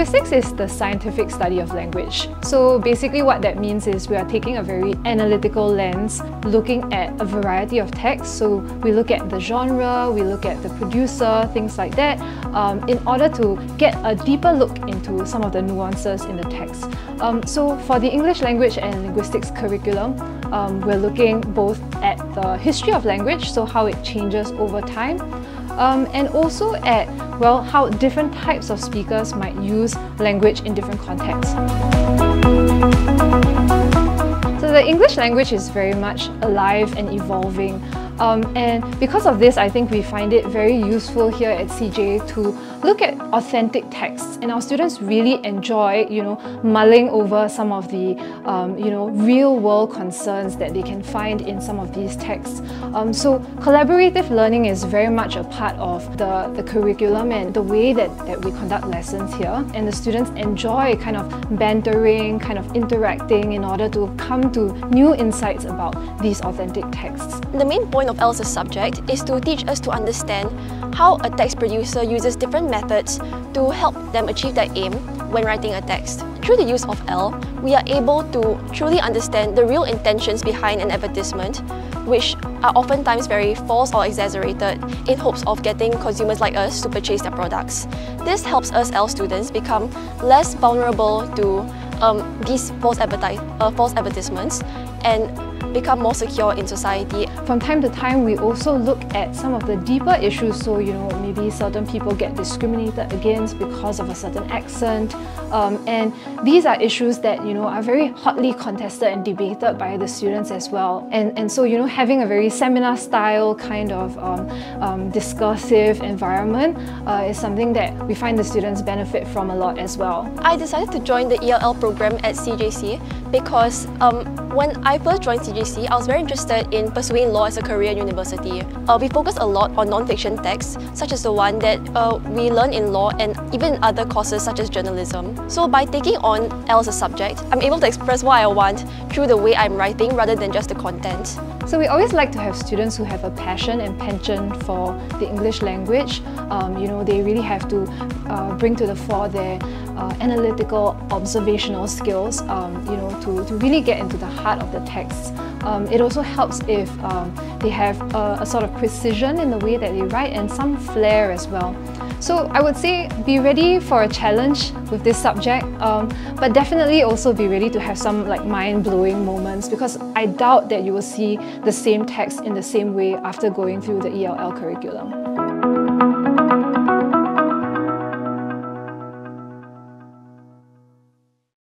is the scientific study of language. So basically what that means is we are taking a very analytical lens, looking at a variety of texts. So we look at the genre, we look at the producer, things like that, um, in order to get a deeper look into some of the nuances in the text. Um, so for the English language and linguistics curriculum, um, we're looking both at the history of language, so how it changes over time, um, and also at well how different types of speakers might use language in different contexts. So the English language is very much alive and evolving um, and because of this, I think we find it very useful here at CJ to look at authentic texts. And our students really enjoy, you know, mulling over some of the, um, you know, real world concerns that they can find in some of these texts. Um, so collaborative learning is very much a part of the, the curriculum and the way that, that we conduct lessons here. And the students enjoy kind of bantering, kind of interacting in order to come to new insights about these authentic texts. The main point of ELL's subject is to teach us to understand how a text producer uses different methods to help them achieve their aim when writing a text. Through the use of ELL, we are able to truly understand the real intentions behind an advertisement, which are oftentimes very false or exaggerated in hopes of getting consumers like us to purchase their products. This helps us ELL students become less vulnerable to um, these false, uh, false advertisements and become more secure in society. From time to time, we also look at some of the deeper issues. So, you know, maybe certain people get discriminated against because of a certain accent. Um, and these are issues that, you know, are very hotly contested and debated by the students as well. And, and so, you know, having a very seminar style kind of um, um, discursive environment uh, is something that we find the students benefit from a lot as well. I decided to join the ELL program at CJC because um, when I first joined CJC, I was very interested in pursuing law as a career university. Uh, we focus a lot on non-fiction texts, such as the one that uh, we learn in law and even other courses such as journalism. So by taking on ELL as a subject, I'm able to express what I want through the way I'm writing rather than just the content. So we always like to have students who have a passion and penchant for the English language. Um, you know, they really have to uh, bring to the fore their uh, analytical, observational skills, um, you know, to, to really get into the heart of the text. Um, it also helps if um, they have a, a, sort of precision in the way that they write and some flair as well. So I would say be ready for a challenge with this subject, um, but definitely also be ready to have some like mind-blowing moments because I doubt that you will see the same text in the same way after going through the ELL curriculum.